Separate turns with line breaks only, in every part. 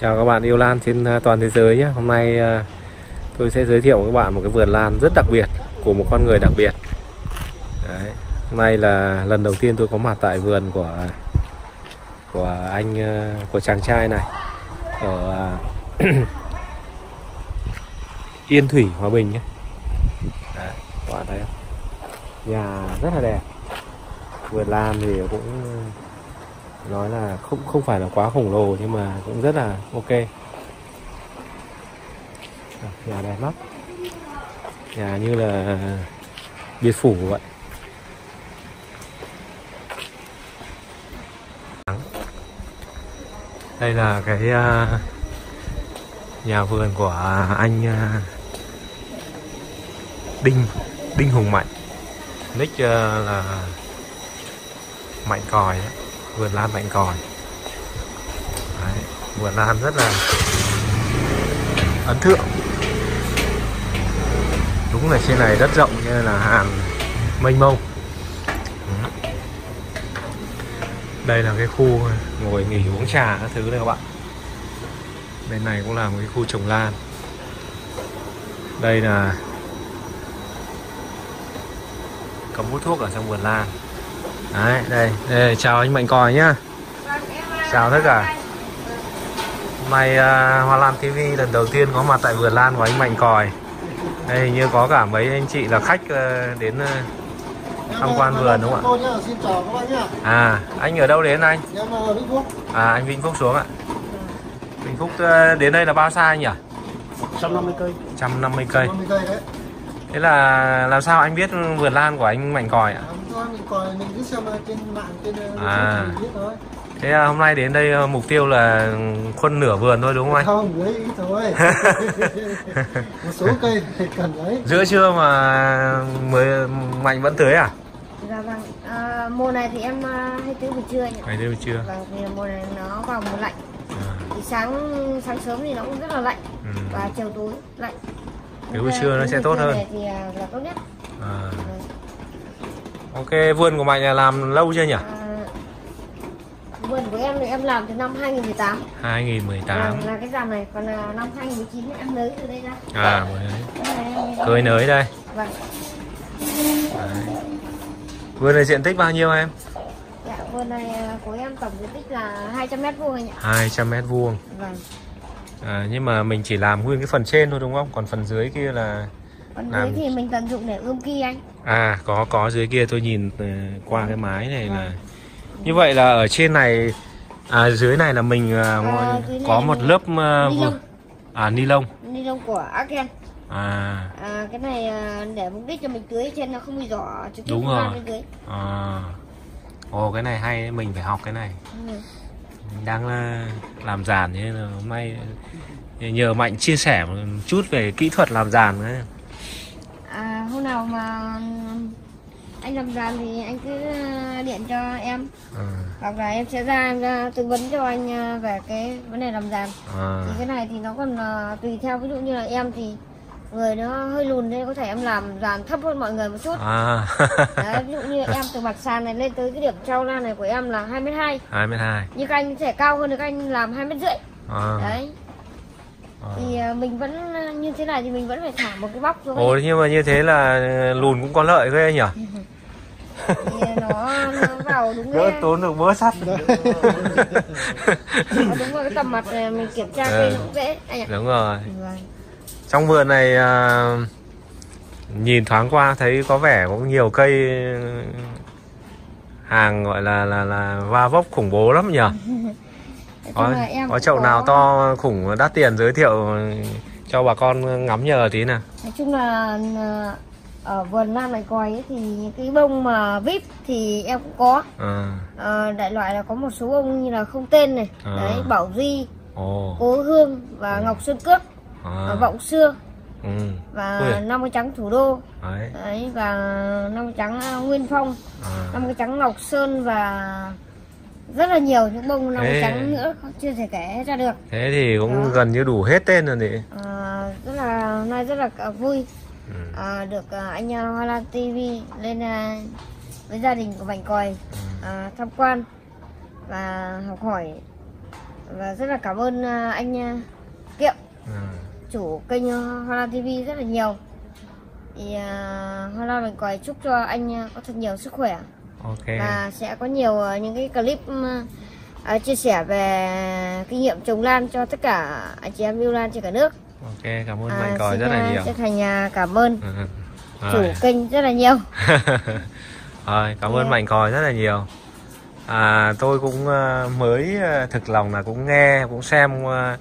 Chào các bạn, yêu lan trên à, toàn thế giới nhé. Hôm nay à, tôi sẽ giới thiệu với các bạn một cái vườn lan rất đặc biệt của một con người đặc biệt. Đấy. Hôm nay là lần đầu tiên tôi có mặt tại vườn của của anh à, của chàng trai này. Ở Yên Thủy, Hòa Bình nhé Đấy, các bạn thấy không nhà rất là đẹp. Vườn làm thì cũng nói là không không phải là quá khổng lồ nhưng mà cũng rất là ok. Ờ, nhà đẹp lắm. Nhà như là biệt phủ vậy đây là cái ờ, nhà vườn của anh ờ, Đinh Đinh Hùng Mạnh nick ờ, là Mạnh Còi vườn lan mạnh còi. Đấy, vườn lan rất là ấn tượng. Đúng là trên này rất rộng như là hàng mênh mông. Đây là cái khu ngồi nghỉ uống trà các thứ đây các bạn. Bên này cũng là một cái khu trồng lan. Đây là cấm hút thuốc ở trong vườn lan Đấy, đây, đây, chào anh Mạnh Còi nhá Chào tất cả Hôm nay uh, Hoa Lan TV lần đầu tiên có mặt tại vườn lan của anh Mạnh Còi Đây như có cả mấy anh chị là khách uh, đến uh, tham quan vườn đúng không ạ?
Xin chào các bạn nhá.
À, anh ở đâu đến anh?
Em ở Vĩnh Phúc.
À, anh Vĩnh Phúc xuống ạ Vĩnh Phúc uh, đến đây là bao xa anh nhỉ?
150 cây.
150 cây
150 cây đấy.
Thế là làm sao anh biết vườn lan của anh Mạnh Còi ạ?
Thôi mình còn mình cứ xem trên mạng trên
À.
mình biết thôi.
Thế uh, hôm nay đến đây uh, mục tiêu là khuân nửa vườn thôi đúng không anh?
Không, lấy ít thôi. Một số cây thì cần lấy.
Giữa trưa mà mới Mạnh vẫn tưới à?
Dạ vâng, à, mùa này thì em à, hay tưới buổi trưa nhỉ?
Ngày tưới chưa?
Vâng, vì mùa này nó vào mùa lạnh
À,
thì sáng sáng sớm thì nó cũng rất là lạnh
ừ.
và chiều tối lạnh.
Tưới buổi trưa nó sẽ tốt hơn.
à.
À.
Vâng.
Ok, vườn của Mạnh là làm lâu chưa nhỉ?
À, vườn của em thì em làm từ năm 2018
2018
là, là cái dàn này, còn là năm 2019 thì em lấy từ đây ra.
À, mới.
Cái
Cơi nới đây
Vâng,
Đấy. Vườn này diện tích bao nhiêu em?
dạ, vườn này à, của em tổng diện tích là 200 mét vuông anh ạ.
200 mét vuông
Vâng.
À, Nhưng mà mình chỉ làm nguyên cái phần trên thôi đúng không? Còn phần dưới kia là
Còn
Làm-
dưới thì mình tận dụng để ươm ki anh.
À, có có dưới kia tôi nhìn ờ, qua cái mái này là
Vâng.
Như vậy là ở trên này À dưới này là mình ờ,
À, này
có một
mình-
lớp ờ,
ni
vừa-
lông.
À ni lông
ni lông của Arken
À
à, cái này à, để mục đích cho mình tưới trên nó không bị giỏ tiếp
Đúng rồi. À. Ồ cái này hay đấy, mình phải học cái này
Ừ.
Đang là làm giàn thế là hôm nay nhờ Mạnh chia sẻ một chút về kỹ thuật làm giàn đấy.
à, hôm nào mà anh làm giàn thì anh cứ à, điện cho em.
À,
hoặc là em sẽ ra em tư vấn cho anh à, về cái vấn đề làm giàn
à,
thì cái này thì nó còn tùy theo. Ví dụ như là em thì người nó hơi lùn nên có thể em làm giàn thấp hơn mọi người một chút
à.
Đấy, ví dụ như em từ mặt sàn này lên tới cái điểm trao lan này của em là 2 m 2
2 mét hai
nhưng các anh sẽ cao hơn được các anh làm 2 mét rưỡi
à.
đấy
à.
thì à, mình vẫn à, như thế này thì mình vẫn phải thả một cái bóc xuống
Ồ nhưng mà như thế là lùn cũng có lợi ghê nhỉ?
thì nó, nó vào đúng
Đỡ
cái
tốn được mỡ sắt.
nó đúng vào cái tầm mặt này, mình kiểm tra
Ừ.
cây nó cũng dễ anh ạ
Đúng rồi.
Vâng.
Trong vườn này à, nhìn thoáng qua thấy có vẻ cũng nhiều cây hàng gọi là là là va vốc khủng bố lắm nhỉ? Có, có chậu nào to khủng đắt tiền giới thiệu cho bà con ngắm nhờ tí nào.
nói chung là à, ở vườn lan mày còi ấy, thì những cái bông mà vip thì em cũng có
À,
Ờ, đại loại là có một số bông như là không tên này
À.
đấy bảo duy
ồ,
cố hương và ngọc xuân cước
à,
vọng xưa
ừ,
và
Ui.
năm cái trắng thủ đô
đấy,
đấy và năm cái trắng à, nguyên phong
à,
năm cái trắng ngọc sơn và rất là nhiều những bông năm
Thế-
cái trắng nữa chưa thể kể ra được
thế thì cũng
Đó.
gần như đủ hết tên rồi thì.
à, rất là hôm nay rất là cả vui
ừ.
à, được à, anh à, Hoa Lan TV lên à, với gia đình của Mạnh Còi
Ừ.
à, tham quan và học hỏi và rất là cảm ơn à, anh à, Kiệm
Ừ.
chủ kênh à, Hoa TV rất là nhiều thì à, Hoa Lan Mạnh Còi chúc cho anh à, có thật nhiều sức khỏe
ok
và sẽ có nhiều à, những cái clip à, chia sẻ về kinh nghiệm trồng lan cho tất cả anh chị em yêu lan trên cả nước
ok cảm ơn mạnh còi
xin,
rất là nhiều
chân thành cảm ơn
Ừ.
chủ
Rồi.
kênh rất là nhiều
Rồi, cảm ơn
Yeah.
Mạnh Còi rất là nhiều. À, tôi cũng ờ, mới ờ, thực lòng là cũng nghe cũng xem ờ,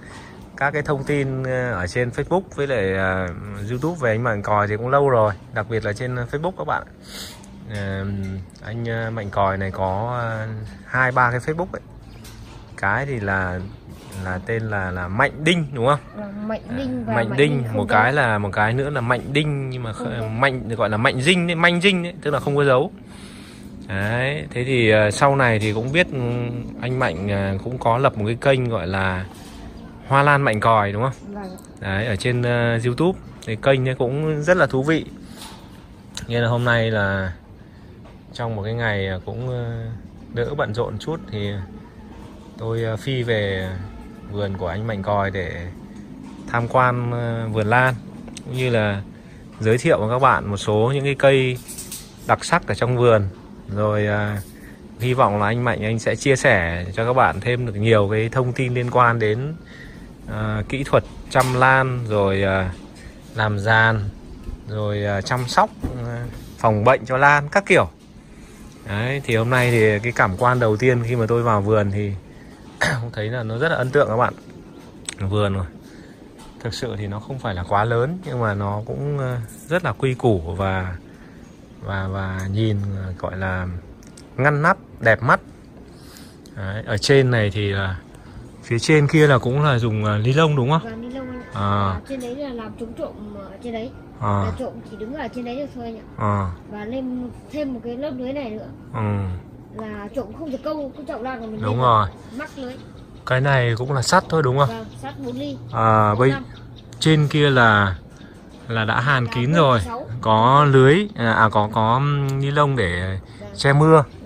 các cái thông tin ờ, ở trên Facebook với lại ờ, YouTube về anh Mạnh Còi thì cũng lâu rồi, đặc biệt là trên Facebook các bạn. Ờ, anh ờ, Mạnh Còi này có hai ba cái Facebook ấy. Cái thì là là tên là là Mạnh Đinh đúng không?
Mạnh đinh và
mạnh đinh
không
một
dấu.
cái là một cái nữa là mạnh đinh nhưng mà
Không
kh-
dấu.
mạnh gọi là mạnh dinh đấy manh dinh đấy tức là không có dấu đấy thế thì ờ, sau này thì cũng biết ừ, anh mạnh ờ, cũng có lập một cái kênh gọi là hoa lan mạnh còi đúng không?
Vâng.
đấy ở trên ờ, youtube. Thì kênh ấy cũng rất là thú vị. Nên là hôm nay là trong một cái ngày ờ, cũng ờ, đỡ bận rộn chút thì tôi phi về vườn của anh mạnh còi để tham quan vườn lan. Cũng như là giới thiệu với các bạn một số những cái cây đặc sắc ở trong vườn. Rồi à, hy vọng là anh Mạnh anh sẽ chia sẻ cho các bạn thêm được nhiều cái thông tin liên quan đến à, kỹ thuật chăm lan rồi à, làm giàn rồi à, chăm sóc à, phòng bệnh cho lan các kiểu. Đấy thì hôm nay thì cái cảm quan đầu tiên khi mà tôi vào vườn thì cũng thấy là nó rất là ấn tượng các bạn. Vườn rồi thực sự thì nó không phải là quá lớn nhưng mà nó cũng rất là quy củ và và và nhìn gọi là ngăn nắp đẹp mắt. Đấy, ở trên này thì là phía trên kia là cũng là dùng ờ, ly lông đúng không?
Và ni lông. Anh ạ.
À.
Trên đấy là làm chống trộm ở trên đấy.
À,
là trộm chỉ đứng ở trên đấy được thôi anh ạ
à,
và lên thêm một cái lớp lưới này nữa.
Ừ,
là trộm không được câu cái chậu lan của mình
đúng rồi.
Mắc lưới.
Cái này cũng là sắt thôi đúng không?
Và sắt 4 ly.
À, bây trên kia là là đã hàn kín rồi. có lưới à à, có có ni lông để
Vâng.
che mưa.
Vâng.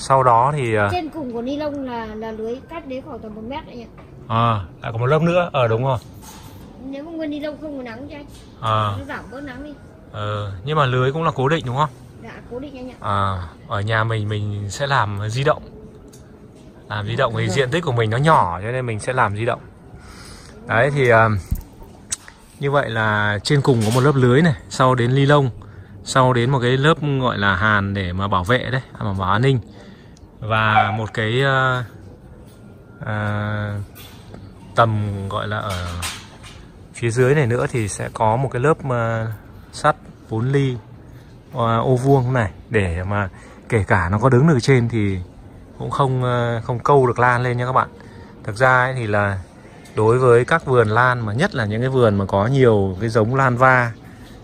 Sau đó thì ờ,
trên cùng của ni lông là là lưới cách đấy khoảng tầm một mét anh ạ
à, lại có một lớp nữa. Ở đúng rồi.
Nếu mà nguyên ni lông không có nắng cho anh
à,
nó giảm bớt nắng đi.
Ờ, nhưng mà lưới cũng là cố định đúng không?
Đã cố định anh ạ.
À, ở nhà mình mình sẽ làm di động. Làm di động vì diện tích của mình nó nhỏ cho nên mình sẽ làm di động. Đấy thì ờ, như vậy là trên cùng có một lớp lưới này sau đến ly lông sau đến một cái lớp gọi là hàn để mà bảo vệ đấy à, mà bảo an ninh và một cái ờ, ờ, tầm gọi là ở phía dưới này nữa thì sẽ có một cái lớp ờ, sắt 4 ly ờ, ô vuông này. Để mà kể cả nó có đứng được trên thì cũng không ờ, không câu được lan lên nha các bạn. Thực ra ấy thì là đối với các vườn lan mà nhất là những cái vườn mà có nhiều cái giống lan va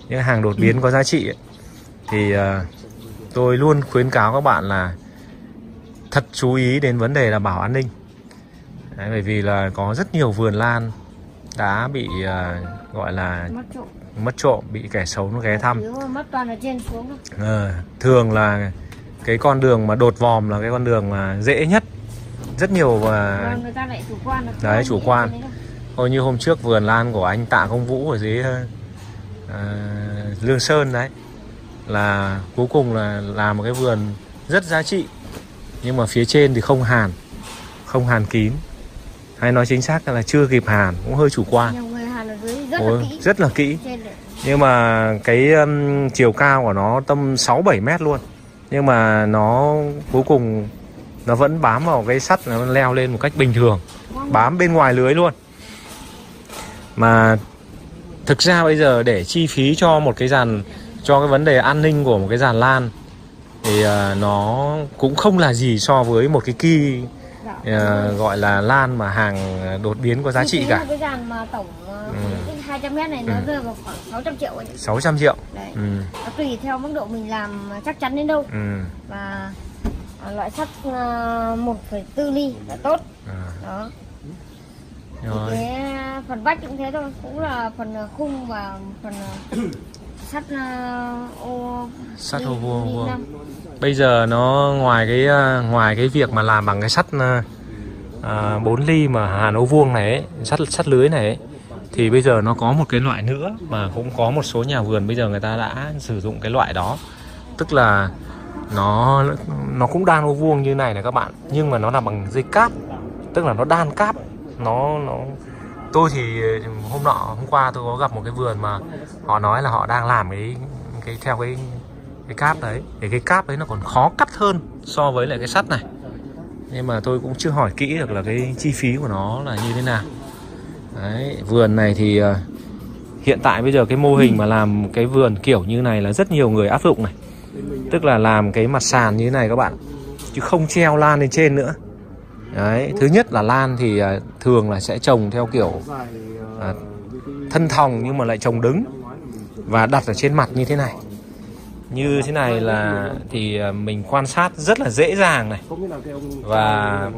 những hàng đột biến có giá trị ấy, thì ờ, tôi luôn khuyến cáo các bạn là thật chú ý đến vấn đề là bảo an ninh. Đấy, bởi vì là có rất nhiều vườn lan đã bị ờ, gọi là
mất trộm.
mất trộm bị kẻ xấu nó ghé thăm.
nếu mà mất toàn ở trên xuống thôi.
Ờ, thường là cái con đường mà đột vòm là cái con đường mà dễ nhất. Rất nhiều và
Còn người ta lại chủ quan là
Đấy, chủ quan.
đến đấy đâu.
Ôi như hôm trước vườn lan của anh Tạ Công Vũ ở dưới ờ, ờ, Lương Sơn đấy là cuối cùng là làm một cái vườn rất giá trị nhưng mà phía trên thì không hàn không hàn kín. Hay nói chính xác là chưa kịp hàn cũng hơi chủ quan.
Rất
Ôi,
là kỹ.
rất là kỹ. Nhưng mà cái um, chiều cao của nó tầm 6 7 mét luôn. Nhưng mà nó cuối cùng nó vẫn bám vào cái sắt nó leo lên một cách bình thường,
Ngon
bám bên ngoài lưới luôn. Mà thực ra bây giờ để chi phí cho một cái dàn cho cái vấn đề an ninh của một cái dàn lan thì à, nó cũng không là gì so với một cái kỳ
Dạ.
à, gọi là lan mà hàng đột biến có giá trị cả.
cái dàn mà tổng uh,
Ừ.
200 mét này nó
Ừ.
rơi vào khoảng 600 triệu anh ạ.
600 triệu.
Đấy.
Ừ,
Nó tùy theo mức độ mình làm chắc chắn đến đâu
ừ,
và loại sắt uh, 1,4 ly là tốt
à,
đó Thì
rồi.
cái phần vách cũng thế thôi cũng là phần khung và phần sắt ờ, ô
Sắt ô vuông, vuông. bây giờ nó ngoài cái ờ, ngoài cái việc mà làm bằng cái sắt ờ, à, 4 ly mà hàn ô vuông này ấy, sắt sắt lưới này ấy, thì bây giờ nó có một cái loại nữa mà cũng có một số nhà vườn bây giờ người ta đã sử dụng cái loại đó tức là nó nó cũng đan ô vuông như này này các bạn nhưng mà nó là bằng dây cáp tức là nó đan cáp nó nó tôi thì, hôm nọ, hôm qua tôi có gặp một cái vườn mà họ nói là họ đang làm cái cái theo cái cái cáp đấy. Thì cái cáp đấy nó còn khó cắt hơn so với lại cái sắt này. Nhưng mà tôi cũng chưa hỏi kỹ được là cái chi phí của nó là như thế nào. Đấy, vườn này thì à, hiện tại bây giờ cái mô hình mà làm cái vườn kiểu như này là rất nhiều người áp dụng này. Tức là làm cái mặt sàn như thế này các bạn. Chứ không treo lan lên trên nữa đấy thứ nhất là lan thì ờ, thường là sẽ trồng theo kiểu À, thân thòng nhưng mà lại trồng đứng và đặt ở trên mặt như thế này. Như thế này là thì ờ, mình quan sát rất là dễ dàng này. Và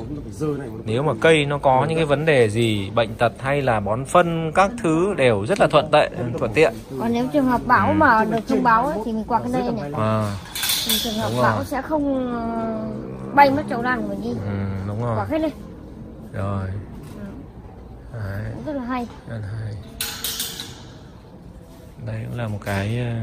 nếu mà cây nó có những cái vấn đề gì bệnh tật hay là bón phân các thứ đều rất là thuận tệ thuận tiện.
Còn nếu trường hợp bão mà được thông báo ấy, thì mình qua cái đây này
à,
trường hợp bão sẽ không bay mất chậu lan của mình đi.
Ừ, đúng rồi.
Quả hết đây
rồi. Đấy,
cũng rất là hay.
Rất hay. đây cũng là một cái ờ,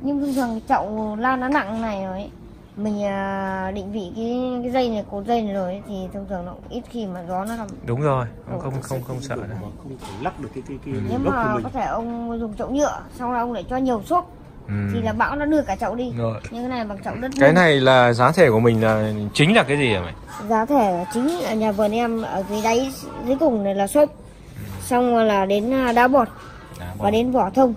nhưng thường thường chậu lan nó nặng này rồi ấy, mình à, định vị cái cái dây này cột dây này rồi ấy, thì thông thường nó ít khi mà gió nó làm
đúng rồi. Không không không, không sợ đâu.
Không lắc được cái cái cái
nếu
gốc của
mà
mình.
có thể ông dùng chậu nhựa xong là ông lại cho nhiều xốp
ừ.
thì là bão nó đưa cả chậu đi.
Rồi.
Nhưng cái này bằng chậu đất
cái này là giá thể của mình là chính là cái gì hả mày?
Giá thể chính ở nhà vườn em ở dưới đáy dưới cùng này là xốp xong là đến à, đá bọt. Và đến vỏ thông.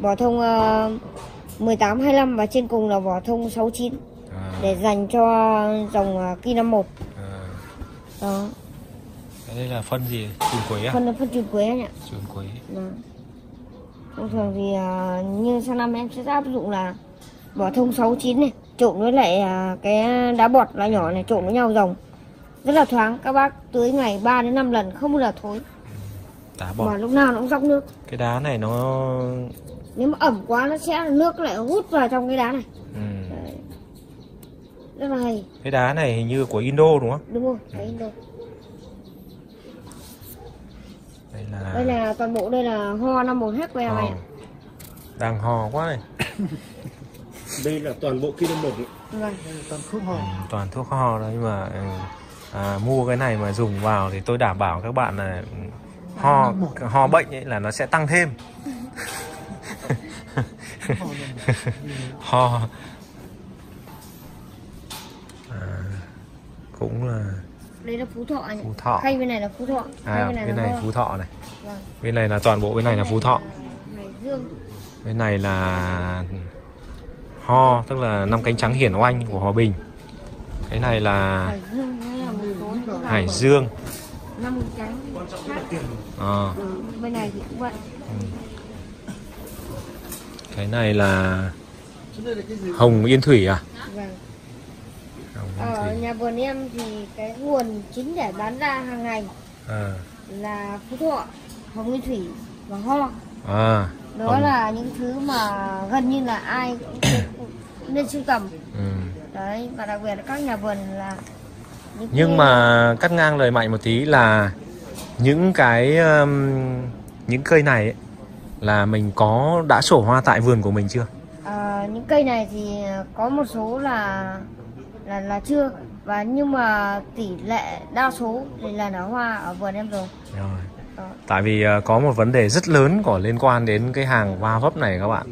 Vỏ thông uh, 18 25 và trên cùng là vỏ thông 69
à,
để dành cho dòng à, Ki 51
à.
đó.
Đây là phân gì? Chuồn quế à?
Phân là phân truyền quế anh ạ.
Chuồn quế.
Đó. Thông thường thì à, như sang năm em sẽ áp dụng là vỏ thông 69 này trộn với lại à, cái đá bọt lá nhỏ này trộn với nhau dòng. Rất là thoáng các bác tưới ngày 3 đến 5 lần không bao giờ thối.
Đá
mà
bọt
lúc nào nó cũng dốc nước.
Cái đá này nó
nếu mà ẩm quá nó sẽ nước lại hút vào trong cái đá này.
Ừ.
Đấy. rất là hay.
Cái đá này hình như của Indo đúng không?
Đúng không đấy đâu
đây là
đây là toàn bộ đây là hoa năm một hết
Hò.
này ạ.
đang hò quá này
đây là toàn bộ kilo một
vâng
toàn thuốc ho
ừ, toàn thuốc ho đấy nhưng mà ừ, à, mua cái này mà dùng vào thì tôi đảm bảo các bạn là ừ, ho ho bệnh ấy là nó sẽ tăng thêm ho à, cũng là
đây là phú thọ anh ạ.
Phú Thọ.
khay bên này là phú thọ
à,
bên này
bên
là
này phú thọ này. Bên này là toàn bộ bên này là phú thọ. Bên này là ho tức là năm cánh trắng hiển oanh của hòa bình. Cái này là
Hải Dương năm trắng khác.
Ờ,
Ừ, bên này thì cũng vậy.
Cái này là hồng yên thủy à?
Vâng. ở nhà vườn em thì cái nguồn chính để bán ra hàng ngày
à,
là phú thọ hồng nguyên thủy và ho
à
đó
Hồng-
là những thứ mà gần như là ai cũng, cũng nên sưu tầm.
Ừ.
đấy và đặc biệt là các nhà vườn là những
nhưng
cái-
mà cắt ngang lời mạnh một tí là những cái um, những cây này ấy, là mình có đã sổ hoa tại vườn của mình chưa?
Ờ, những cây này thì có một số là là là chưa. Và nhưng mà tỷ lệ đa số thì là nở hoa ở vườn em rồi.
Rồi. Tại vì ờ, có một vấn đề rất lớn có liên quan đến cái hàng va vấp này các bạn.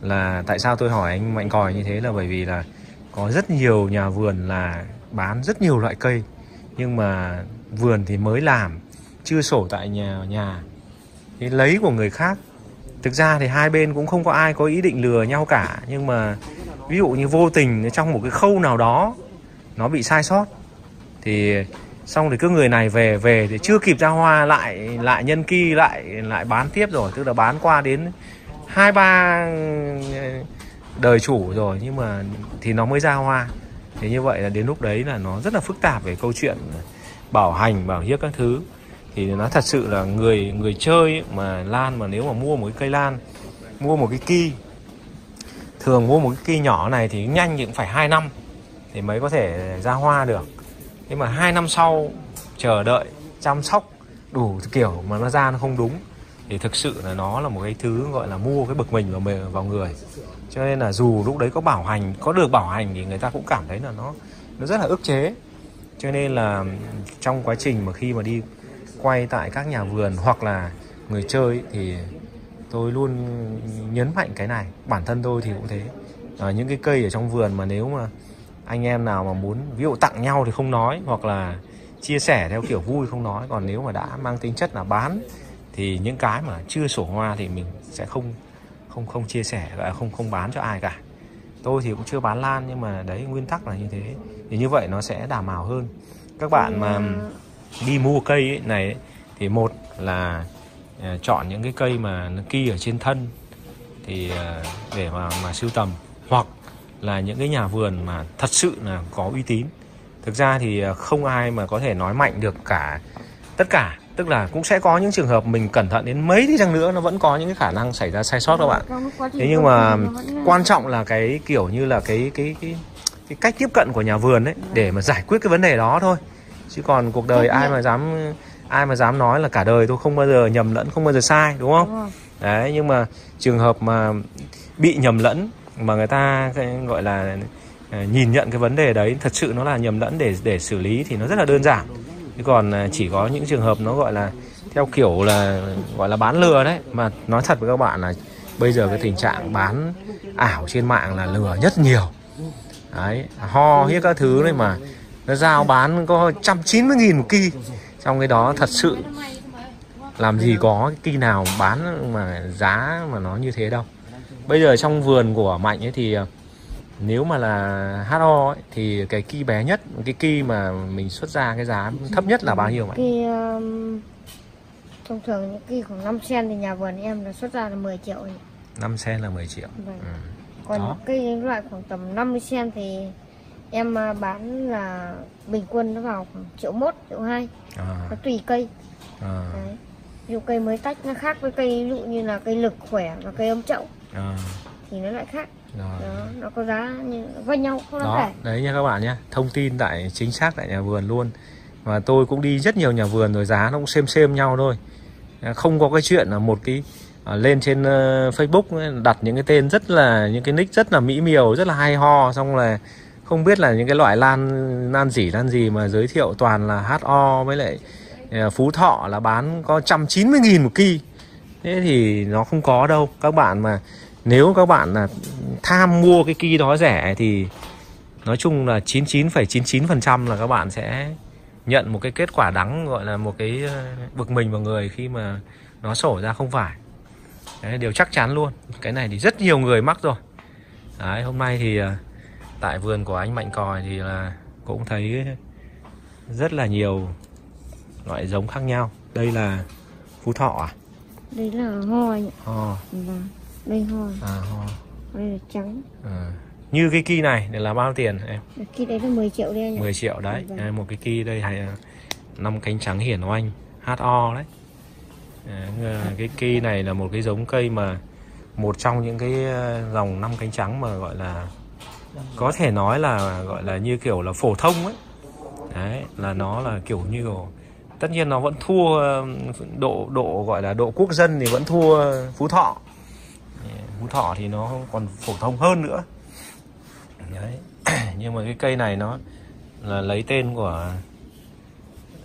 Là tại sao tôi hỏi anh Mạnh Còi như thế là bởi vì là Có rất nhiều nhà vườn là bán rất nhiều loại cây. Nhưng mà vườn thì mới làm, Chưa sổ tại nhà nhà. Thì lấy của người khác. Thực ra thì hai bên cũng không có ai có ý định lừa nhau cả. Nhưng mà ví dụ như vô tình trong một cái khâu nào đó Nó bị sai sót, Thì xong thì cứ người này về về thì chưa kịp ra hoa lại lại nhân ki lại lại bán tiếp rồi. Tức là bán qua đến hai ba ờ, đời chủ rồi nhưng mà thì nó mới ra hoa. Thế như vậy là đến lúc đấy là nó rất là phức tạp về câu chuyện bảo hành bảo hiếp các thứ. Thì nó thật sự là người người chơi ấy, mà lan mà nếu mà mua một cái cây lan mua một cái ki thường mua một cái ki nhỏ này thì nhanh thì cũng phải 2 năm thì mới có thể ra hoa được nhưng mà hai năm sau chờ đợi chăm sóc đủ kiểu mà nó ra nó không đúng thì thực sự là nó là một cái thứ gọi là mua cái bực mình vào mình vào người. Cho nên là dù lúc đấy có bảo hành có được bảo hành thì người ta cũng cảm thấy là nó nó rất là ức chế. Cho nên là trong quá trình mà khi mà đi quay tại các nhà vườn hoặc là người chơi thì tôi luôn nhấn mạnh cái này. Bản thân tôi thì cũng thế. À, những cái cây ở trong vườn mà nếu mà anh em nào mà muốn ví dụ tặng nhau thì không nói hoặc là chia sẻ theo kiểu vui không nói. Còn nếu mà đã mang tính chất là bán thì những cái mà chưa sổ hoa thì mình sẽ không không không chia sẻ và không không bán cho ai cả. Tôi thì cũng chưa bán lan nhưng mà đấy nguyên tắc là như thế. Thì như vậy nó sẽ đảm bảo hơn. Các bạn mà đi mua cây ấy, này ấy, thì một là uh, chọn những cái cây mà nó kỳ ở trên thân thì uh, để mà mà sưu tầm. Hoặc là những cái nhà vườn mà thật sự là có uy tín. Thực ra thì uh, không ai mà có thể nói mạnh được cả tất cả. Tức là cũng sẽ có những trường hợp mình cẩn thận đến mấy đi chăng nữa nó vẫn có những cái khả năng xảy ra sai sót các bạn. Thế nhưng mà quan trọng là cái kiểu như là cái cái cái cái cách tiếp cận của nhà vườn ấy để mà giải quyết cái vấn đề đó thôi. Chứ còn cuộc đời ai mà dám ai mà dám nói là cả đời tôi không bao giờ nhầm lẫn không bao giờ sai đúng không? Đấy nhưng mà trường hợp mà bị nhầm lẫn mà người ta gọi là ờ, nhìn nhận cái vấn đề đấy, thật sự nó là nhầm lẫn để để xử lý thì nó rất là đơn giản. Chứ còn ờ, chỉ có những trường hợp nó gọi là theo kiểu là, gọi là bán lừa đấy. Mà nói thật với các bạn là bây giờ cái tình trạng bán ảo trên mạng là lừa nhất nhiều. Đấy, ho hết các thứ đấy mà nó giao bán có trăm chín mươi nghìn một kỳ trong cái đó thật sự làm gì có cái kỳ nào bán mà giá mà nó như thế đâu bây giờ trong vườn của mạnh ấy thì à, nếu mà là HO ấy, thì cái kỳ bé nhất cái kỳ mà mình xuất ra cái giá thấp nhất là bao nhiêu?
Kỳ um, thông thường những kỳ khoảng 5 sen thì nhà vườn em là xuất ra là 10 triệu. Ấy.
5 sen là 10 triệu.
Vâng.
Ừ.
Còn
Đó.
cây loại khoảng tầm 50 sen thì em à, bán là bình quân nó vào khoảng triệu mốt triệu hai
À,
nó tùy cây
à,
đấy ví dụ cây mới tách nó khác với cây ví dụ như là cây lực khỏe và cây ấm chậu
à,
thì nó lại khác.
Rồi.
đó nó có giá như quanh nhau không đáng
đó đấy nha các bạn nhé. Thông tin tại chính xác tại nhà vườn luôn. Và tôi cũng đi rất nhiều nhà vườn rồi giá nó cũng xem xem nhau thôi. À, không có cái chuyện là một cái à, lên trên ờ, Facebook đặt những cái tên rất là những cái nick rất là mỹ miều rất là hay ho xong là không biết là những cái loại lan lan gì lan gì mà giới thiệu toàn là HO với lại ờ, Phú Thọ là bán có 190 nghìn một kỳ thế thì nó không có đâu. Các bạn mà nếu các bạn là tham mua cái kỳ đó rẻ thì nói chung là 99,99% là các bạn sẽ nhận một cái kết quả đắng gọi là một cái ờ, bực mình vào người khi mà nó sổ ra không phải. Đấy, điều chắc chắn luôn. Cái này thì rất nhiều người mắc rồi. Đấy, hôm nay thì ờ, tại vườn của anh Mạnh Còi thì là cũng thấy rất là nhiều loại giống khác nhau. Đây là Phú Thọ à?
đây là ho anh ạ.
Ho,
vâng đây ho
à, ho.
đây là trắng
À. Như cái kỳ này để là bao tiền em?
khi đấy là 10 triệu ạ
10 triệu đấy.
Vâng.
À, một cái kỳ đây hay năm cánh trắng hiển oanh HO đấy. À, cái kỳ này là một cái giống cây mà một trong những cái ờ, dòng năm cánh trắng mà gọi là có thể nói là gọi là như kiểu là phổ thông ấy. Đấy, là nó là kiểu như kiểu tất nhiên nó vẫn thua độ độ gọi là độ quốc dân thì vẫn thua Phú Thọ. Phú Thọ thì nó còn phổ thông hơn nữa. Đấy. Nhưng mà cái cây này nó là lấy tên của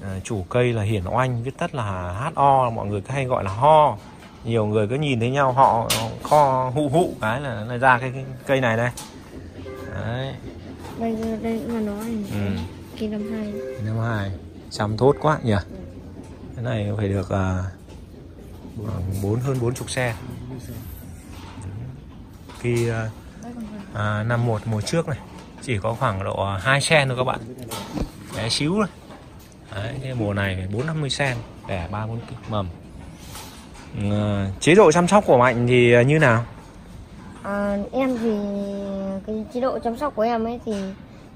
à, chủ cây là Hiển Oanh viết tắt là HO mọi người cứ hay gọi là ho. Nhiều người cứ nhìn thấy nhau họ kho hụ hụ cái là, là ra cái, cái cây này đây. Đấy.
Đây đây cũng là nó
Ừ.
kỳ năm hai.
Năm hai. Chăm tốt quá nhỉ. Cái này phải được à, bốn hơn bốn chục xe khi à, à, năm một mùa trước này. Chỉ có khoảng độ 2 sen thôi các bạn. Bé xíu thôi. Đấy, cái mùa này phải bốn năm mươi sen đẻ ba bốn mầm. Ừ, chế độ chăm sóc của mạnh thì như nào?
À, em thì cái chế độ chăm sóc của em ấy thì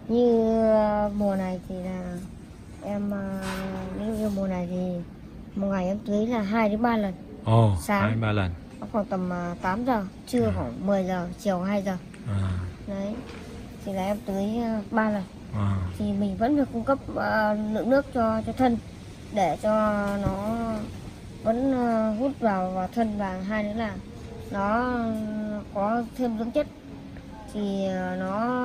như à, mùa này thì là em à, như mùa này thì một ngày em tưới là 2 đến 3 lần.
Ồ
Sáng.
hai ba lần.
Nó khoảng tầm à, 8 giờ trưa khoảng 10 giờ chiều 2 giờ.
À,
đấy thì là em tưới ờ, ba lần.
À,
thì mình vẫn phải cung cấp ờ, lượng nước cho cho thân để cho nó vẫn ờ, hút vào vào thân và hai nữa là nó có thêm dưỡng chất. Thì nó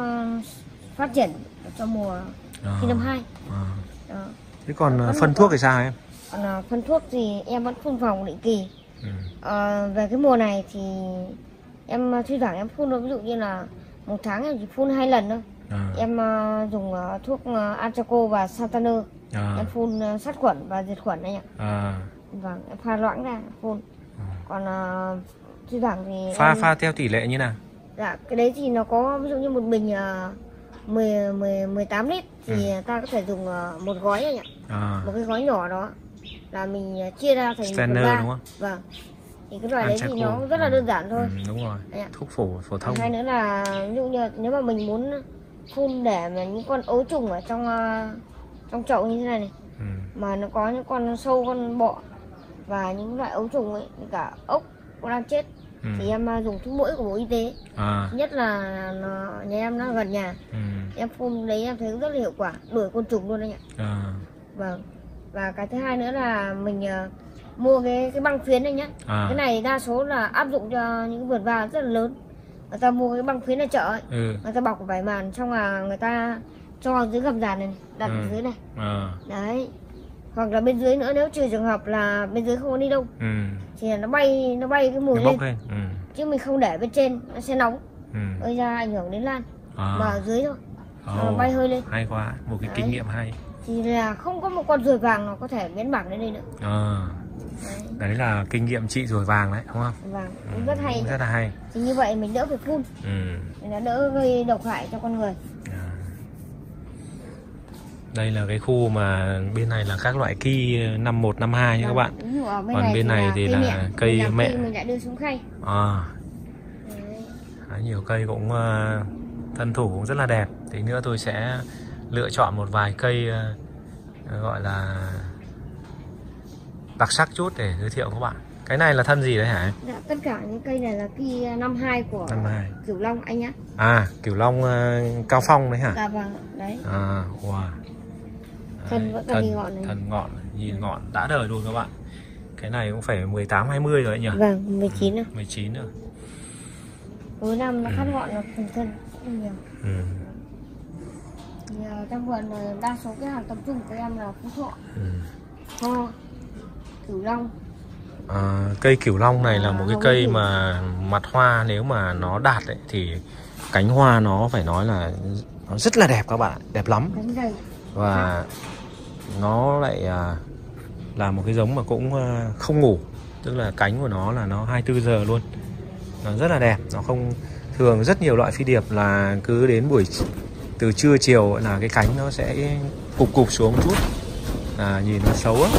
phát triển cho mùa
à,
khi năm hai.
À.
đó.
thế còn à, phân thuốc thì sao em?
Còn phân thuốc thì em vẫn phun phòng định kỳ
ừ.
Ờ, về cái mùa này thì em ờ, thi thoảng em phun thôi. Ví dụ như là một tháng em chỉ phun hai lần thôi.
À,
em ờ, dùng ờ, thuốc uh, Atraco và Santaner
à,
em phun ờ, sát khuẩn và diệt khuẩn anh ạ.
À.
vâng em pha loãng ra phun. Còn ờ, thi thoảng thì
pha
em,
pha theo tỷ lệ như nào?
Dạ cái đấy thì nó có ví dụ như một bình uh, 10, 10, 18 lít thì ta có thể dùng ờ, một gói anh ạ.
À,
một cái gói nhỏ đó là mình ờ, chia ra thành ga.
đúng không?
vâng thì cái loại đấy thì nó rất là đơn giản thôi
ừ, đúng rồi
Đấy ạ.
thuốc phổ phổ thông
hai nữa là ví dụ như nếu mà mình muốn phun để mà những con ấu trùng ở trong ờ, trong chậu như thế này này
ừ.
mà nó có những con sâu con bọ và những loại ấu trùng ấy cả ốc cũng đang chết
Ừ.
thì em ờ, dùng thuốc mũi của bộ y tế
à,
nhất là nó, nhà em nó gần nhà
ừ.
em phun đấy em thấy rất là hiệu quả đuổi côn trùng luôn anh ạ
à,
vâng và cái thứ hai nữa là mình ờ, mua cái cái băng phiến này nhá.
À,
cái này đa số là áp dụng cho những vườn va rất là lớn. Người ta mua cái băng phiến ở chợ ấy.
Ừ.
người ta bọc vải màn xong là người ta cho dưới gầm giàn này này, đặt
Ừ.
dưới này.
À,
đấy. Hoặc là bên dưới nữa nếu trừ trường hợp là bên dưới không có ni lông.
Ừ.
thì nó bay nó bay cái mùi
Cái
lên.
ừ.
chứ mình không để bên trên nó sẽ nóng.
Ừ.
gây ra ảnh hưởng đến lan.
À.
mà ở dưới thôi. Nó
Ồ,
bay hơi lên.
Hay quá. Một cái kinh
Đấy.
nghiệm hay
thì là không có một con ruồi vàng nào có thể biến bảng lên đây nữa
à,
đấy.
đấy là kinh nghiệm chị rồi vàng đấy đúng không
vàng
Ừ,
cũng rất hay
rất là hay
thì như vậy mình đỡ phải phun
ừ.
nó đỡ gây độc hại cho con người
À. đây là cái khu mà bên này là các loại ki 51, 52 nha các bạn
Ví dụ ở bên
Còn
này
bên này thì là
mẹ.
cây
Mình
mẹ.
mình lại đưa xuống khay
à,
Đấy.
khá nhiều cây cũng ờ, thân thủ cũng rất là đẹp tí nữa tôi sẽ lựa chọn một vài cây ờ, gọi là đặc sắc chút để giới thiệu các bạn cái này là thân gì đấy hả
Dạ, tất cả những cây này là kỳ năm hai của
52
Cửu Long anh nhá.
à cửu long ờ, cao phong đấy hả
Dạ vâng, đấy.
à wow
Thân vẫn còn nhìn ngọn này.
thân ngọn nhìn ngọn đã đời luôn các bạn cái này cũng phải 18 20 rồi đấy nhỉ
Vâng, 19 nữa.
19 nữa
Cuối năm nó phát ngọn nó phần thân nhiều.
ừ.
Thì trong vườn ờ, đa số cái hàng tập trung của em là Phú Thọ,
Ừ.
Ho, Cửu Long.
À, cây cửu long này là
À,
một cái cây
thủy.
mà mặt hoa nếu mà nó đạt ấy, thì cánh hoa nó phải nói là nó rất là đẹp các bạn đẹp lắm và nó lại à, là một cái giống mà cũng à, không ngủ tức là cánh của nó là nó 24 giờ luôn nó rất là đẹp nó không thường rất nhiều loại phi điệp là cứ đến buổi từ trưa chiều là cái cánh nó sẽ cụp cụp xuống một chút là nhìn nó xấu á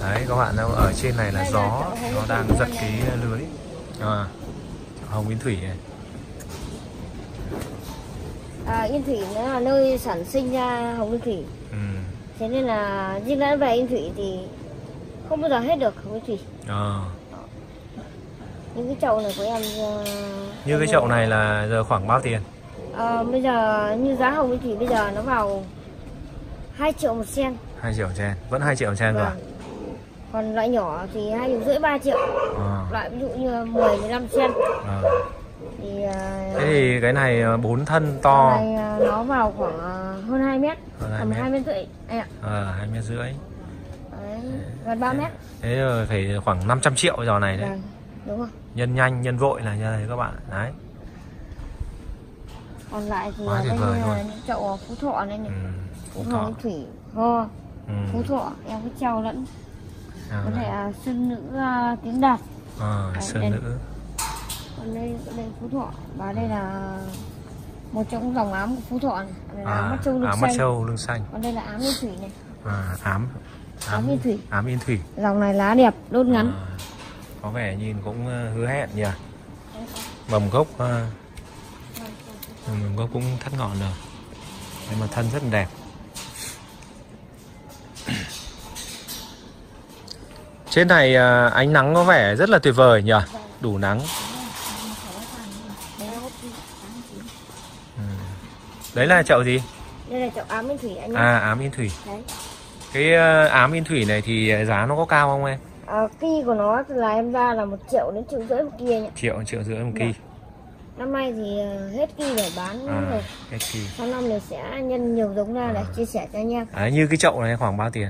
đấy các bạn đâu ở trên này là gió nó đang giật cái lưới à, hồng yên thủy này
À, Yên Thủy nó là nơi sản sinh ra Hồng Yên Thủy.
ừ.
Thế nên là riêng đã về Yên Thủy thì không bao giờ hết được Hồng Yên Thủy.
à.
Những cái chậu này của em ờ,
như cái chậu này là giờ khoảng bao tiền
Ờ, bây giờ như giá hồng Thủy bây giờ nó vào 2 triệu một sen.
2 triệu trên vẫn 2 triệu trên rồi
Vâng. Còn loại nhỏ thì hai triệu rưỡi 3 triệu.
à.
Loại ví dụ như 10 15 sen
à.
thì ờ,
thế thì cái này bốn thân to
này nó vào khoảng hơn 2 mét,
Hơn hai
tầm
mét.
2 mét rưỡi. Ạ.
à, hai mét rưỡi
Đấy, gần 3 mét.
thế rồi phải khoảng 500 triệu giò này đấy
Vâng, đúng rồi.
nhân nhanh nhân vội là như này các bạn đấy
Còn lại thì
Quá luôn.
những chậu Phú Thọ này này.
ừ. phú thọ
Hồng Thủy, Ho,
ừ.
Phú Thọ, em cứ treo lẫn.
à,
Có thể xuân nữ uh, tiếng đạt.
à,
Đấy,
sơn
đây.
nữ
Còn đây, đây Phú Thọ và đây là một trong dòng ám của Phú Thọ này. Đây là ám mắt trâu lục
ám mắt
xanh.
trâu lưng xanh
Còn đây là ám yên thủy này.
à, ám
Ám yên thủy.
ám yên thủy
Dòng này lá đẹp, đốt ngắn.
À, có vẻ nhìn cũng ờ, hứa hẹn nhỉ? Mầm gốc ờ, mầm gốc cũng thắt ngọn rồi. Nhưng mà thân rất đẹp. Trên này ờ, ánh nắng có vẻ rất là tuyệt vời nhỉ? Đủ nắng. Ừ. đấy là chậu gì?
Đây là chậu ám yên thủy anh
à ám yên thủy.
Đấy.
Cái ám yên thủy này thì giá nó có cao không em
à, kỳ của nó là em ra là một triệu đến triệu rưỡi một kia nhỉ?
Triệu triệu rưỡi một
Dạ.
kỳ
năm nay thì ờ, hết kỳ để bán
à,
rồi.
cái kỳ
sang năm này sẽ nhân nhiều giống ra để
À.
chia sẻ cho anh em.
Đấy, như cái chậu này khoảng bao tiền?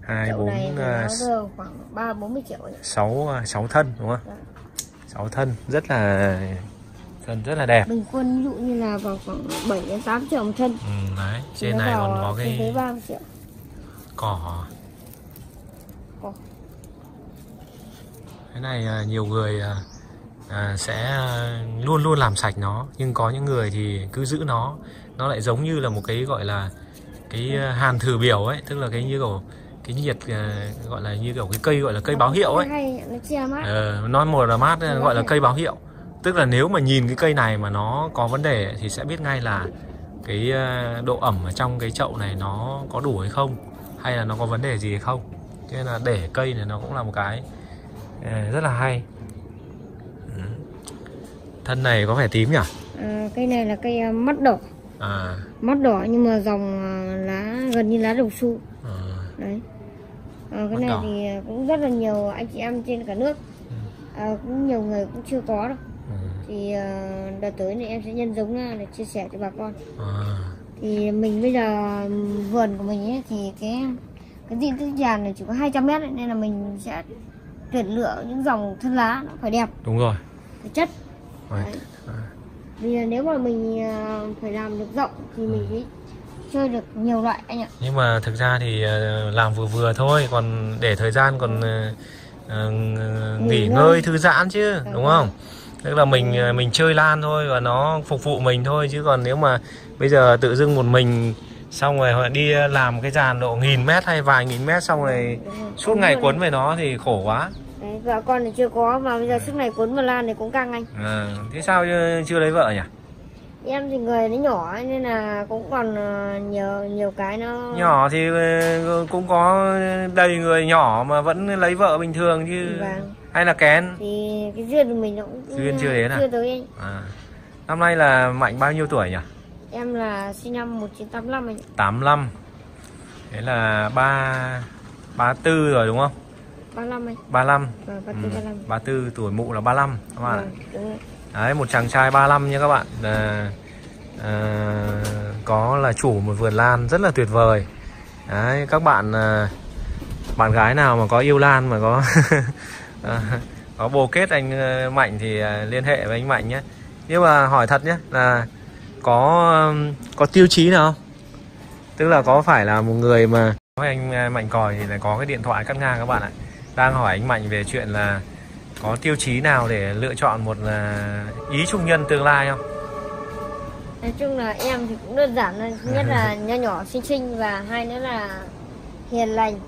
Hai bốn à,
rơi khoảng ba bốn mươi triệu
sáu à, sáu thân đúng không?
Dạ.
sáu thân rất là thân rất là đẹp.
Bình quân ví dụ như là vào khoảng 7 đến 8 triệu một thân.
Ừ, đấy trên này còn có cái
30 triệu.
cỏ.
Cỏ.
Cái này à, nhiều người à, à, sẽ luôn luôn làm sạch nó. Nhưng có những người thì cứ giữ nó. Nó lại giống như là một cái gọi là cái hàn thử biểu ấy. Tức là cái như kiểu cái nhiệt gọi là như kiểu cái cây gọi là cây báo hiệu ấy. Ờ, nói một là mát gọi là cây báo hiệu. Tức là nếu mà nhìn cái cây này mà nó có vấn đề thì sẽ biết ngay là cái độ ẩm ở trong cái chậu này nó có đủ hay không hay là nó có vấn đề gì hay không. Cho nên là để cây này nó cũng là một cái rất là hay. Ừ. thân này có vẻ tím nhỉ?
À, cây này là cây à, mắt đỏ.
À,
mắt đỏ nhưng mà dòng à, lá gần như lá đồng xu
ờ,
đấy. À, cái
Mắt
này
đỏ.
thì cũng rất là nhiều anh chị em trên cả nước.
Ừ.
à, cũng nhiều người cũng chưa có đâu.
Ừ,
thì à, đợt tới này em sẽ nhân giống để chia sẻ cho bà con.
À,
thì mình bây giờ vườn của mình ấy thì cái cái diện tích dàn này chỉ có 200 mét ấy, nên là mình sẽ tuyển lựa những dòng thân lá nó phải đẹp
đúng rồi
phải chất
Đấy.
Đấy. vì nếu mà mình à, phải làm được rộng thì
Ừ.
mình mới chơi được nhiều loại anh ạ
nhưng mà thực ra thì ờ, làm vừa vừa thôi còn để thời gian còn ờ, nghỉ
Nghỉ
ngơi thư giãn chứ đúng
vâng.
không tức là mình mình chơi lan thôi và nó phục vụ mình thôi chứ còn nếu mà bây giờ tự dưng một mình xong rồi họ đi làm cái dàn độ nghìn mét hay vài nghìn mét xong rồi suốt
Đúng
ngày
rồi.
quấn về nó thì khổ quá
Đấy, vợ con thì chưa có mà bây giờ suốt ngày cuốn vào lan thì cũng căng anh
Ờ, thế sao chưa, chưa lấy vợ nhỉ
em thì người nó nhỏ nên là cũng còn ờ, nhiều nhiều cái nó
nhỏ thì ờ, cũng có đầy người nhỏ mà vẫn lấy vợ bình thường chứ
Vâng.
hay là kén
thì cái duyên của mình nó cũng
Duyên chưa đến à?
chưa tới anh
À. Năm nay là Mạnh bao nhiêu tuổi nhỉ?
Em là sinh năm 1985 anh
85 Thế là 3 34 rồi đúng không?
35 anh
35
và
ừ.
34 35
34 tuổi mụ là 35 các bạn ạ.
Rồi.
Đấy một chàng trai 35 nha các bạn à, à, Có là chủ một vườn lan rất là tuyệt vời Đấy các bạn à, Bạn gái nào mà có yêu lan mà có à, Có bồ kết anh Mạnh thì liên hệ với anh Mạnh nhé Nhưng mà hỏi thật nhé là Có um, có tiêu chí nào không? Tức là có phải là một người mà anh à, Mạnh còi thì là có cái điện thoại cắt ngang các bạn ạ Đang hỏi anh Mạnh về chuyện là có tiêu chí nào để lựa chọn một là ý trung nhân tương lai không?
nói chung là em thì cũng đơn giản thôi nhất là nho nhỏ xinh xinh và hai nữa là hiền lành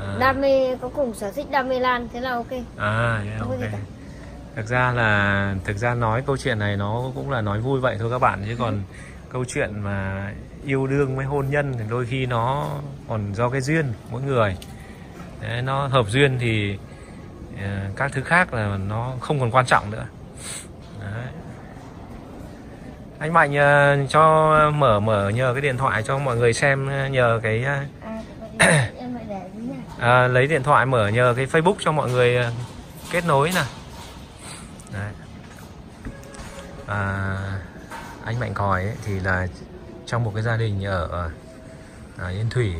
À,
đam mê có cùng sở thích đam mê lan thế là ok
à yeah,
không có gì
ok.
cả
Thực ra là thực ra nói câu chuyện này nó cũng là nói vui vậy thôi các bạn chứ còn câu chuyện mà yêu đương với hôn nhân thì đôi khi nó còn do cái duyên mỗi người. Đấy, nó hợp duyên thì ờ, các thứ khác là nó không còn quan trọng nữa. Đấy. Anh Mạnh ờ, cho mở mở nhờ cái điện thoại cho mọi người xem ờ, nhờ cái ờ,
à,
lấy điện thoại mở nhờ cái Facebook cho mọi người kết nối nè Đấy. À, anh Mạnh Còi ấy, thì là trong một cái gia đình ở à, Yên Thủy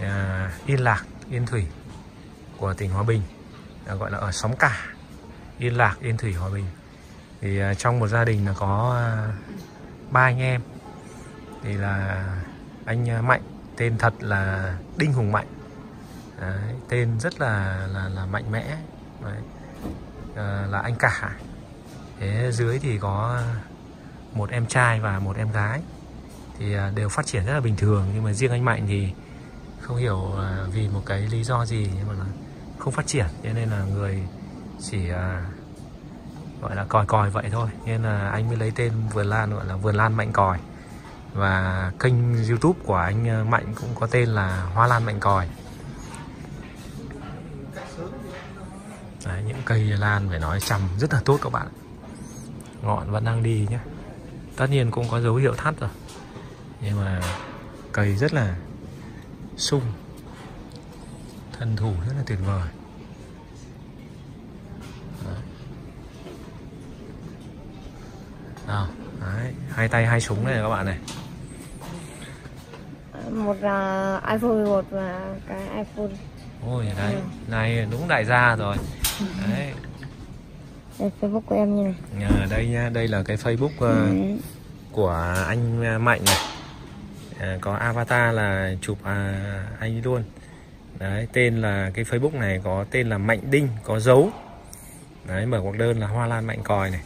à, Yên Lạc Yên Thủy của tỉnh Hòa Bình à, gọi là ở Sóng Cả Yên Lạc Yên Thủy Hòa Bình thì à, trong một gia đình là có à, ba anh em thì là anh à, Mạnh tên thật là Đinh Hùng Mạnh Đấy, tên rất là là là mạnh mẽ Đấy. Ờ, là anh cả. Thế dưới thì có một em trai và một em gái. Thì ờ, đều phát triển rất là bình thường, nhưng mà riêng anh Mạnh thì không hiểu ờ, vì một cái lý do gì nhưng mà là không phát triển. Cho nên là người chỉ gọi là còi còi vậy thôi. Nên là anh mới lấy tên vườn lan, gọi là vườn lan mạnh còi. Và kênh youtube của anh Mạnh cũng có tên là Hoa Lan Mạnh Còi. Đấy, những cây lan phải nói chăm rất là tốt các bạn ngọn vẫn đang đi nhé tất nhiên cũng có dấu hiệu thắt rồi. Nhưng mà cây rất là sung thân thủ rất là tuyệt vời. Nào, đấy, hai tay hai súng này các bạn này.
Một là iPhone 11 và cái iPhone
ôi đấy này đúng đại gia rồi đấy.
Đây Facebook của em như này.
Nhờ đây nha đây là cái Facebook uh,
Đấy.
của anh uh, Mạnh này. À, có avatar là chụp à, anh luôn. Đấy tên là cái Facebook này có tên là Mạnh Đinh có dấu. Đấy mở ngoặc đơn là Hoa Lan Mạnh Còi này.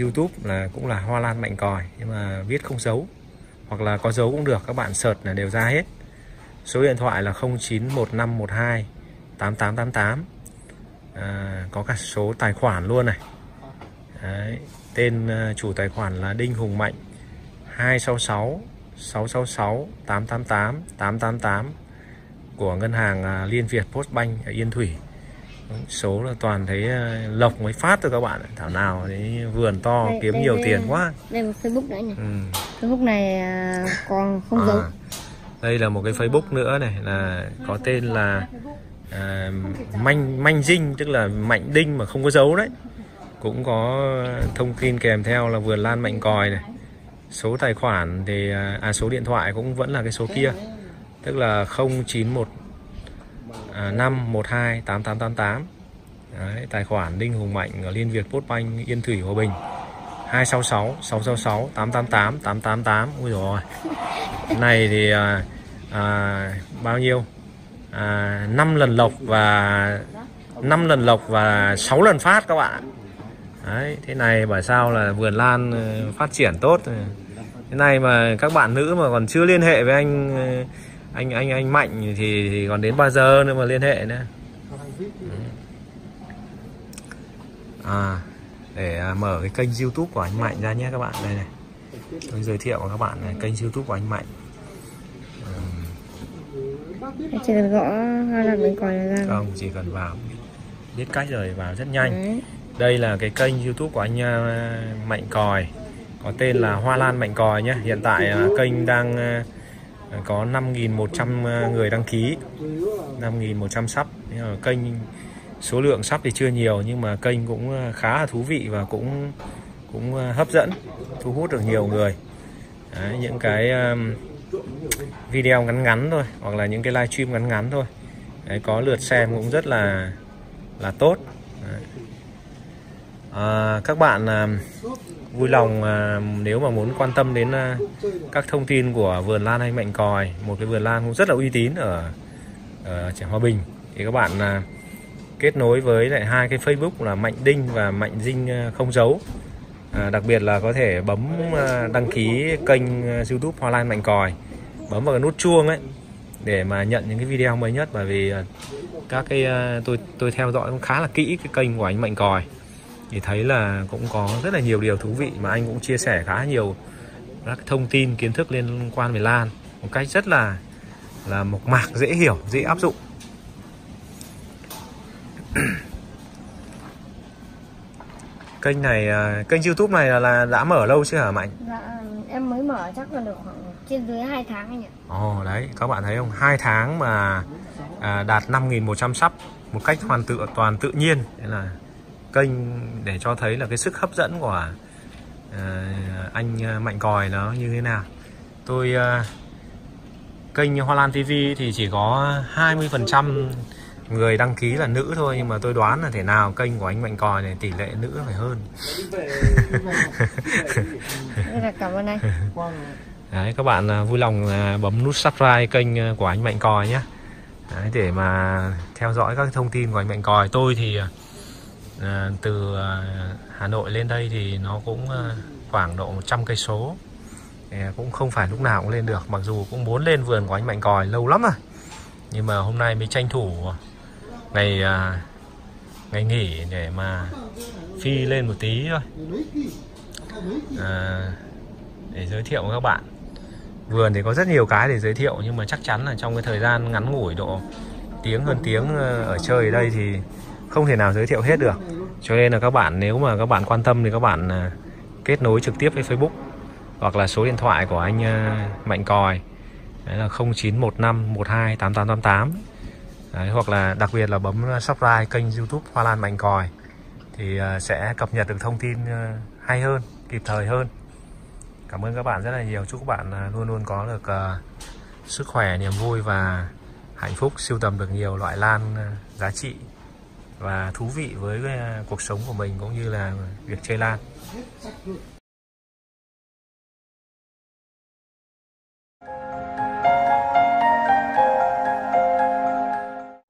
YouTube là cũng là Hoa Lan Mạnh Còi nhưng mà viết không dấu. Hoặc là có dấu cũng được các bạn search là đều ra hết. Số điện thoại là 091512 8888 à, có cả số tài khoản luôn này. Đấy, tên uh, chủ tài khoản là Đinh Hùng Mạnh 266 666 888 888 của ngân hàng uh, Liên Việt Postbank ở Yên Thủy. Số là toàn thấy uh, lộc mới phát thôi các bạn thảo nào đấy vườn to
Đây,
kiếm
đây,
nhiều
đây,
tiền quá.
Đây một Facebook nữa nhỉ?
Ừ.
Facebook này à, còn không
À, đây là một cái Facebook nữa này là có tên là à, Manh Manh Dinh tức là Mạnh Đinh mà không có dấu đấy. Cũng có thông tin kèm theo là vườn lan mạnh còi này. Số tài khoản thì à, à, số điện thoại cũng vẫn là cái số kia. Tức là 091 à, 512 8888 Đấy, tài khoản Đinh Hùng Mạnh ở Liên Việt Postbank Yên Thủy Hòa Bình. 266 666 888 888 ui rồi này thì à, à, bao nhiêu? À, 5 lần lộc và 5 lần lộc và 6 lần phát các bạn. Đấy, thế này bảo sao là vườn lan ờ, phát triển tốt. Thế này mà các bạn nữ mà còn chưa liên hệ với anh ờ, anh anh anh mạnh thì, thì còn đến bao giờ nữa mà liên hệ nữa? À để à, mở cái kênh youtube của anh mạnh ra nhé các bạn. Đây này. Tôi giới thiệu với các bạn này kênh youtube của anh mạnh
chỉ cần gõ hai lần mình còn là ra.
Không chỉ cần vào. Biết cách rồi vào rất nhanh.
Đấy.
đây là cái kênh youtube của anh à, mạnh còi. Có tên là hoa lan mạnh còi nhé hiện tại à, kênh đang à, có 5.100 người đăng ký. 5.100 sub Nhưng mà kênh số lượng sub thì chưa nhiều nhưng mà kênh cũng khá là thú vị và cũng cũng hấp dẫn thu hút được nhiều người. Đấy, những cái video ngắn ngắn thôi hoặc là những cái live stream ngắn ngắn thôi. Đấy, có lượt xem cũng rất là là tốt. Đấy. À, các bạn à, vui lòng à, nếu mà muốn quan tâm đến à, các thông tin của vườn lan anh mạnh còi một cái vườn lan cũng rất là uy tín ở, ở trẻ hòa bình thì các bạn à, kết nối với lại hai cái facebook là mạnh đinh và mạnh dinh à, không dấu à, đặc biệt là có thể bấm ờ, đăng ký kênh ờ, youtube hoa lan mạnh còi. Bấm vào cái nút chuông ấy để mà nhận những cái video mới nhất. Bởi vì các cái tôi tôi theo dõi cũng khá là kỹ cái kênh của anh mạnh còi. Thì thấy là cũng có rất là nhiều điều thú vị mà anh cũng chia sẻ khá nhiều các thông tin kiến thức liên quan về lan một cách rất là là mộc mạc dễ hiểu dễ áp dụng kênh này à, kênh youtube này là, là đã mở lâu chưa hả mạnh?
Dạ, em mới mở chắc là được khoảng trên dưới 2 tháng anh ạ.
Ồ đấy các bạn thấy không? Hai tháng mà à, đạt 5.100 sub một cách hoàn tự toàn tự nhiên. Thế là kênh để cho thấy là cái sức hấp dẫn của à, anh mạnh còi nó như thế nào. Tôi à, kênh Hoa Lan TV thì chỉ có 20% người đăng ký là nữ thôi nhưng mà tôi đoán là thể nào kênh của anh Mạnh Còi này tỷ lệ nữ phải hơn.
Cảm ơn anh.
Đấy, các bạn à, vui lòng à, bấm nút subscribe kênh à, của anh Mạnh Còi nhé. Đấy, để mà theo dõi các thông tin của anh Mạnh Còi tôi thì à, từ Hà Nội lên đây thì nó cũng khoảng độ 100 cây số. Cũng không phải lúc nào cũng lên được mặc dù cũng muốn lên vườn của anh Mạnh Còi lâu lắm rồi. Nhưng mà hôm nay mới tranh thủ ngày à, ngày nghỉ để mà phi lên một tí thôi. À, để giới thiệu với các bạn. Vườn thì có rất nhiều cái để giới thiệu nhưng mà chắc chắn là trong cái thời gian ngắn ngủi độ tiếng hơn tiếng ờ, ở chơi ở đây thì không thể nào giới thiệu hết được. Cho nên là các bạn nếu mà các bạn quan tâm thì các bạn à, kết nối trực tiếp với Facebook hoặc là số điện thoại của anh à, Mạnh Còi. Đấy là 0915 12 8888 đấy, hoặc là đặc biệt là bấm ờ, subscribe kênh YouTube Hoa Lan Mạnh Còi thì ờ, sẽ cập nhật được thông tin ờ, hay hơn kịp thời hơn. Cảm ơn các bạn rất là nhiều. Chúc các bạn luôn luôn có được sức khỏe niềm vui và hạnh phúc siêu tầm được nhiều loại lan giá trị và thú vị với cuộc sống của mình cũng như là việc chơi lan.